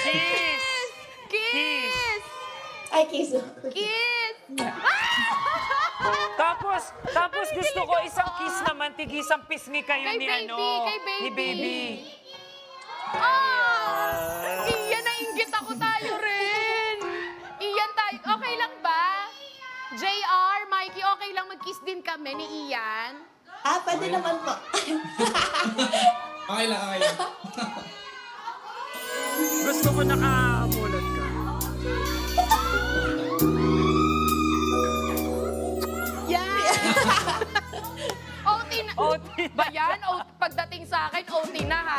Kiss! Kiss! Ay, kiss. Kiss! tapos, tapos gusto ko isang kiss naman, tigisang pisngi kayo kay ni baby, ano, kay baby. ni baby. Ah! Iyan, nainggit ako tayo rin. Iyan tayo, okay lang ba? JR, Mikey, okay lang mag-kiss din kami ni Ian? Ah, pwede okay. naman po. okay lang, okay lang. Ko nakamulat ka. Yeah! OT na. OT. Ba yan? O, pagdating sa akin, OT na ha?